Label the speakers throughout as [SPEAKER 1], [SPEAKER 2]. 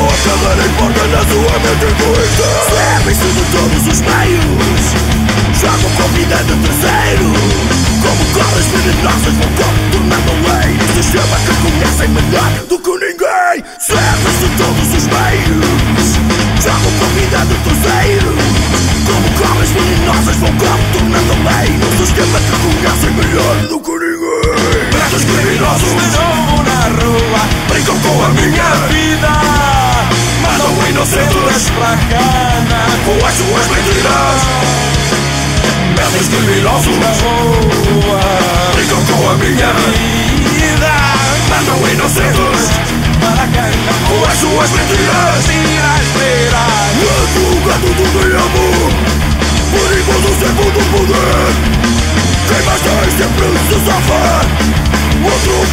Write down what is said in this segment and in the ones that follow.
[SPEAKER 1] sua cadeira importa na sua mente egoísta Serve-se de todos os meios. Jogam com vida de terceiro Como corres venenosas vão contornando a lei No sistema que conhecem melhor do que ninguém. Serve-se de todos os meios. Jogam com vida de terceiro Como corres venenosas vão contornando a lei No sistema que conhecem melhor do que ninguém Presos criminosos de
[SPEAKER 2] novo na rua
[SPEAKER 1] Brincam com a minha
[SPEAKER 2] vida Mandam inocentes pra cana Com as
[SPEAKER 1] suas mentiras
[SPEAKER 2] Presos criminosos na rua
[SPEAKER 1] Brincam com a minha
[SPEAKER 2] vida
[SPEAKER 1] Mandam inocentes
[SPEAKER 2] para cana Com as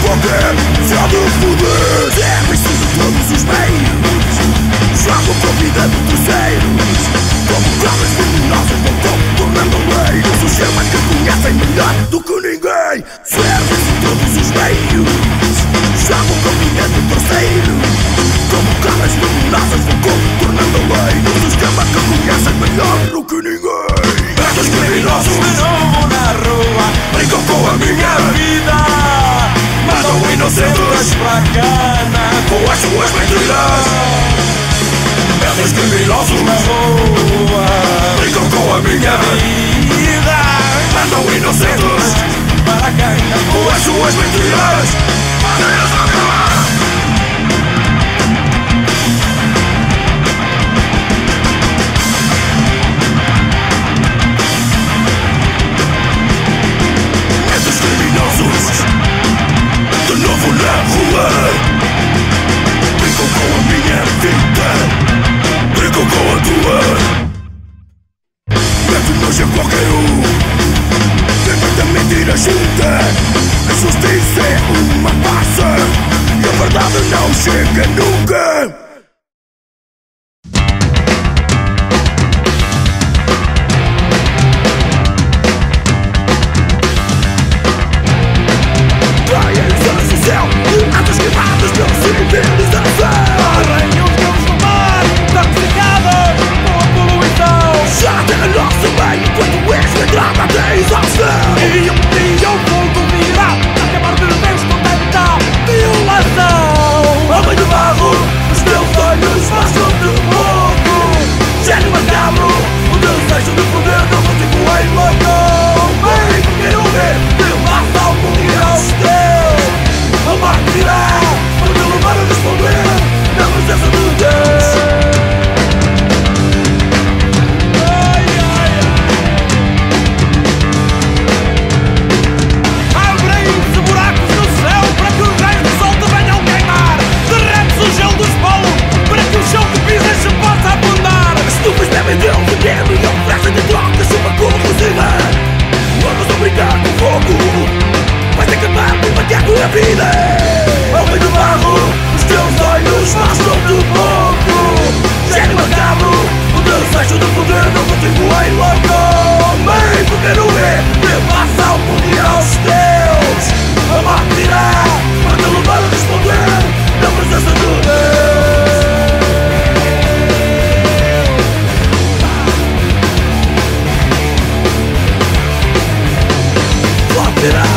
[SPEAKER 1] qualquer de foder Serve-se de todos os meios. Jogam com a vida de terceiros Como cabras venenosas vão contornando a lei Um sistema que conhecem melhor do que Estes criminosos na
[SPEAKER 2] rua Brincam
[SPEAKER 1] com a minha
[SPEAKER 2] vida.
[SPEAKER 1] Mandam inocentes.
[SPEAKER 2] Para cana Com as suas
[SPEAKER 1] mentiras. Fazem-nos acabar Estes criminosos. De novo na rua. Brincam com a minha vida Brincam com a tua Mete nojo a qualquer um Tenta mentira junta A justiça é uma farsa. E a verdade não chega nunca that I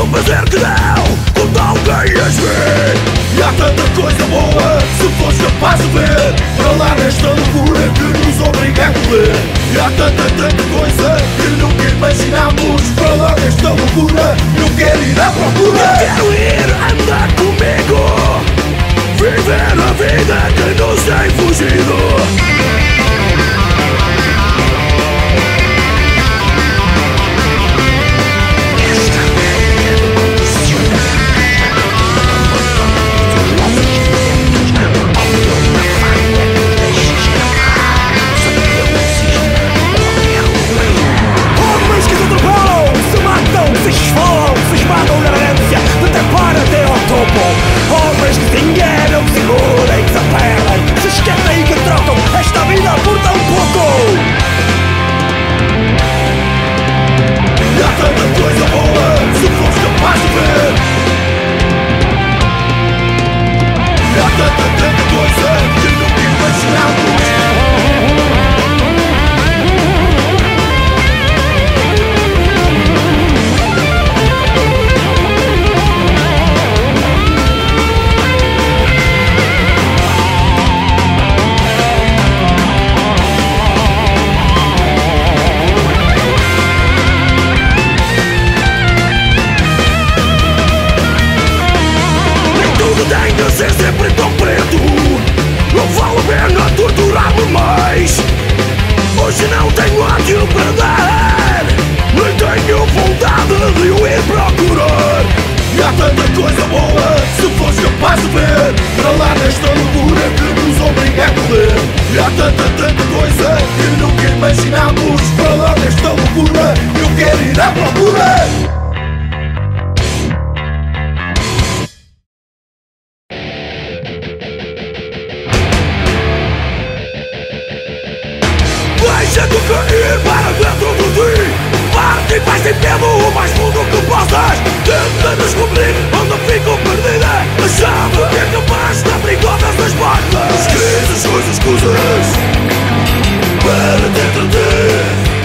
[SPEAKER 1] Sinto fazer que não Quando alguém as vê E há tanta coisa boa Se fores capaz de ver Para lá nesta loucura que nos obriga a correr. E há tanta, tanta coisa Que nunca imaginámos Para lá nesta loucura Não quero ir à procura. Eu quero ir, andar comigo Viver a vida que nos tem fugido. Tento cair para dentro de ti Parte e faz sem medo o mais fundo que possas Tenta descobrir onde fico perdida A chave é capaz de abrir todas as portas. Esquece as coisas que usas Para dentro de ti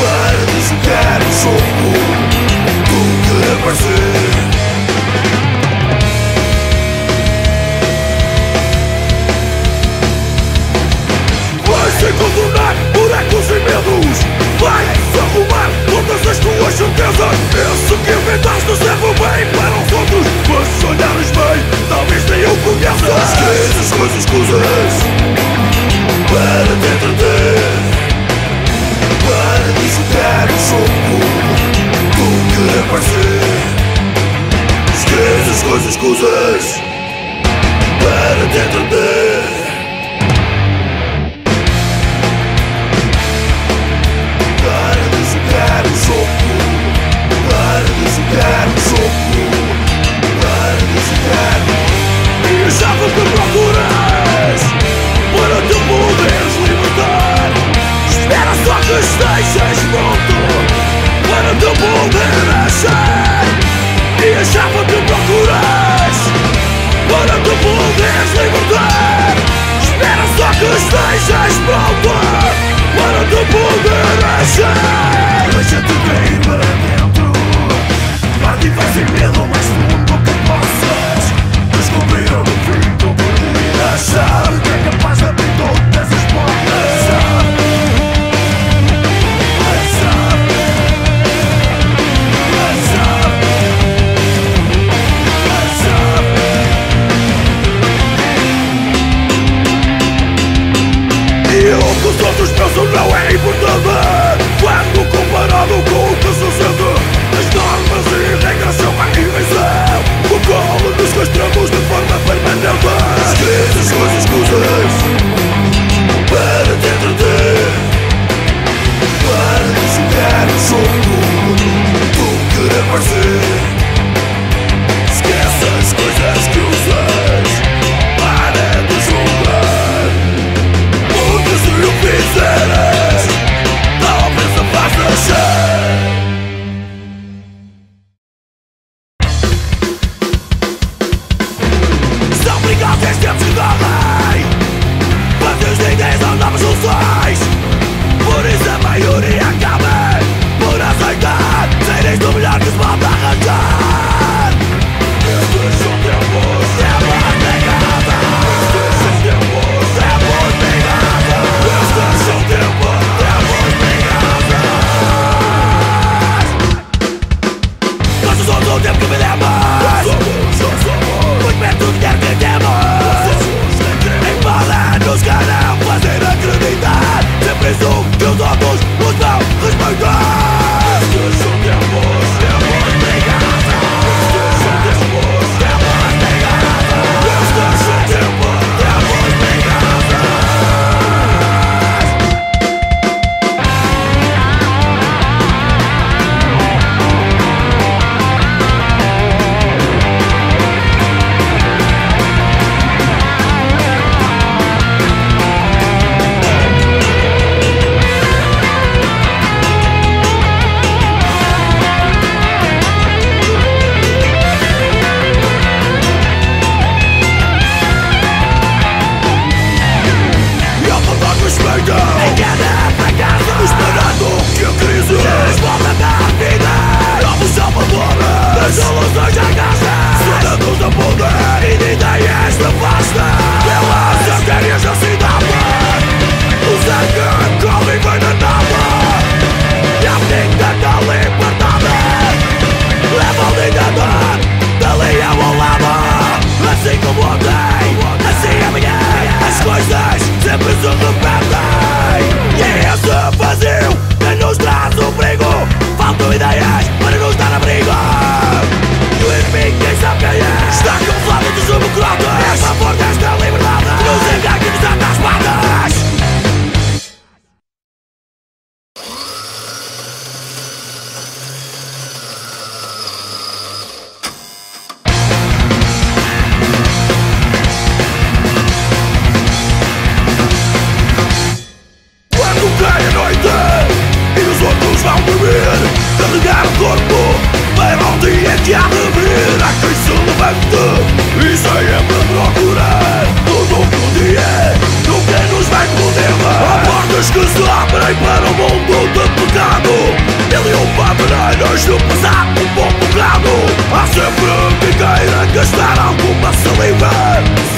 [SPEAKER 1] Para de jogar o jogo. Do que é aparecer Vai ser contornado medos e medos. Vai arrumar todas as tuas certezas Penso que inventaste serve bem para os outros. Mas se olhares bem, talvez nem eu conheça. As coisas que Para te entreter. Para te o jogo Do que é aparecer Esqueça as coisas que Para te entreter. Nations power Para do poder agir Deixa-te cair para dentro. Parte vai sem medo, mas tu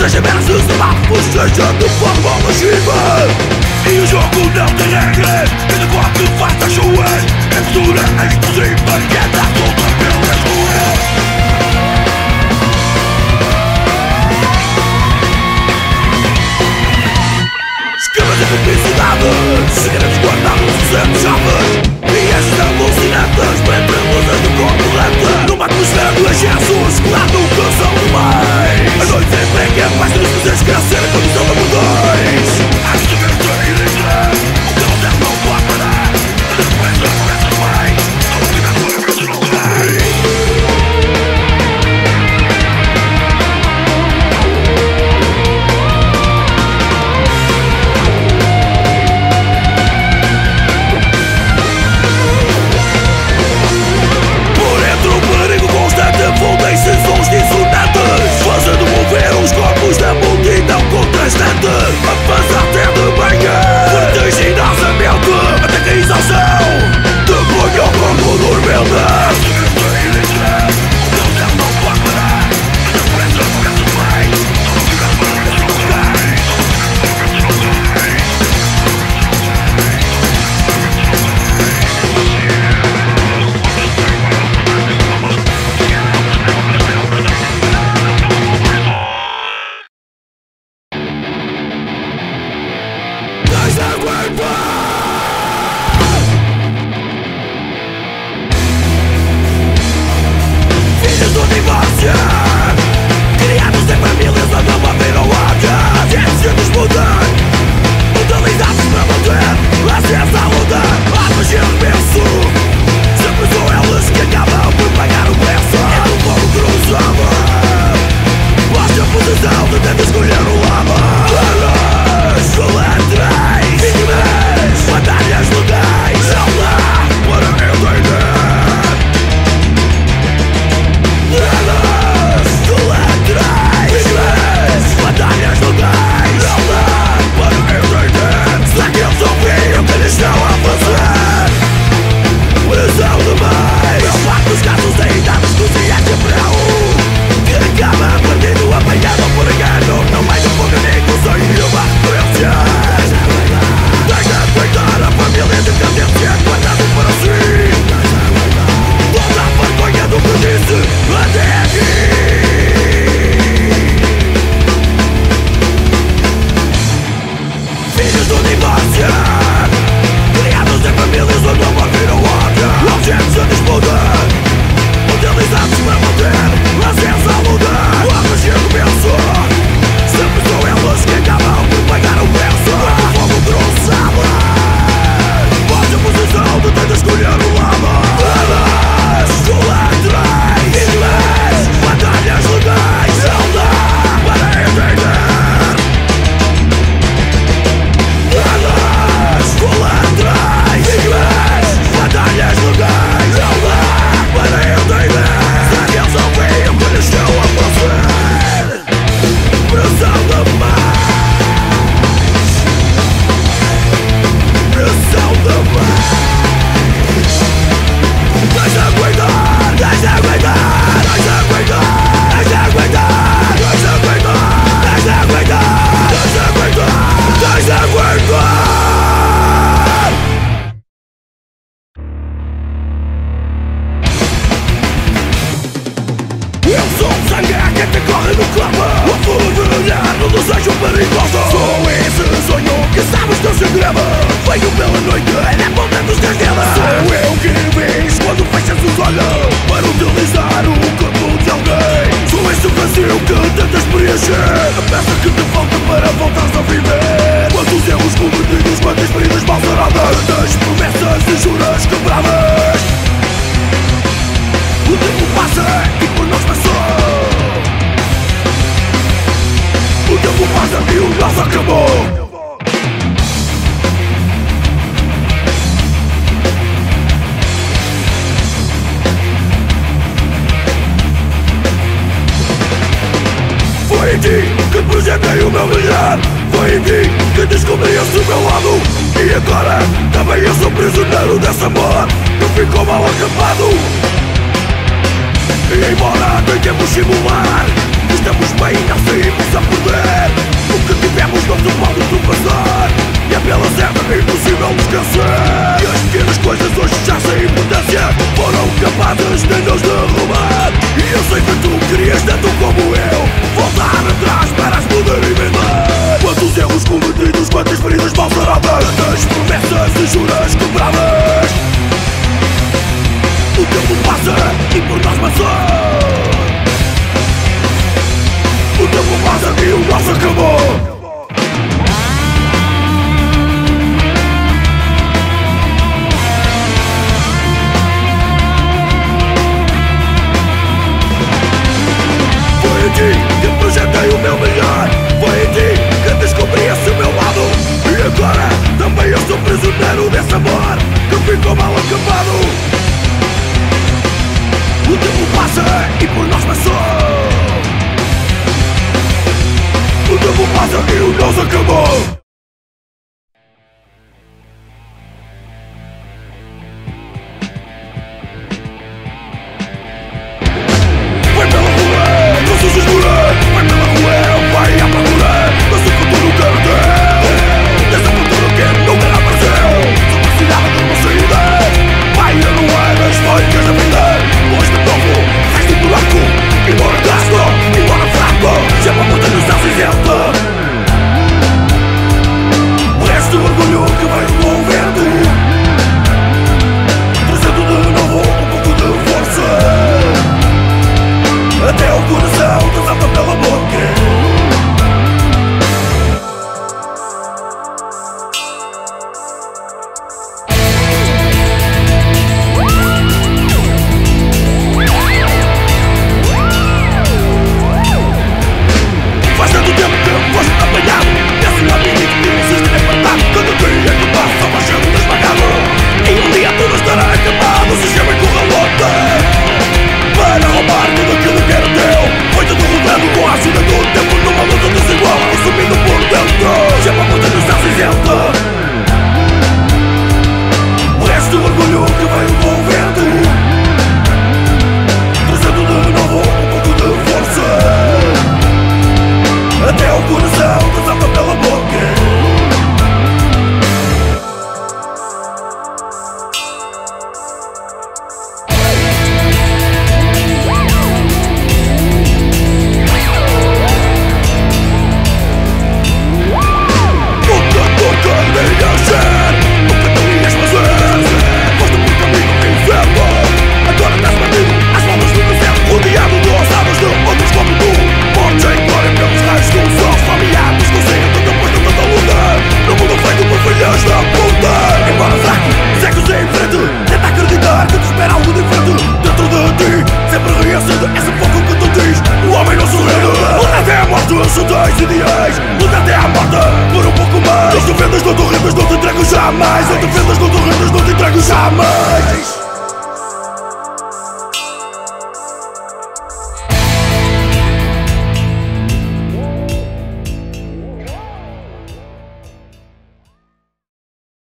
[SPEAKER 1] Estrangeiros nos mapas, seja do de forma massiva e o jogo não tem regras Cada quatro faz da chuva É mistura é explosiva E é da solta pela escura Esquemas de publicidade Segredos guardados sempre chaves dias são alucinantes Penetramos a decompulante Numa atmosfera do excesso Escolado que são demais A noite é que a paz dos desejos Crescer a condição da mudez Intenciones mudar Modalidades para manter Acesso à luta Armas e arremesso Sempre são elas que acabam por pagar o preço É o fogo cruzado Basta a posição de tentas que corre no corpo O fulminar no desejo perigoso. Sou esse sonho que sabes que se grava Veio pela noite é na ponta dos teus dedos Sou eu que vês quando fechas os olhos Para utilizar o corpo de alguém. Sou esse vazio que tentas preencher. A peça que te falta para voltares a viver. Quantos erros cometidos, quantas feridas balsaradas Quantas promessas e juras quebradas. O tempo passa e por nós passou tempo passa e o nosso acabou. Foi em ti que projetei o meu brilhar. Foi em ti que descobri esse meu lado. E agora também eu sou prisioneiro dessa amor Eu fico mal acabado. E embora tentemos simular estamos bem, e assim mas a perder O que tivemos não tomamos é do passar E é pela serva é impossível descansar E as pequenas coisas hoje já sem importância Foram capazes de nos derrubar. E eu sei que tu querias tanto como eu Voltar atrás para as poder inventar. Quantos erros cometidos, quantas feridas mal saradas Quantas promessas e juras quebradas. O tempo passa e por nós passou.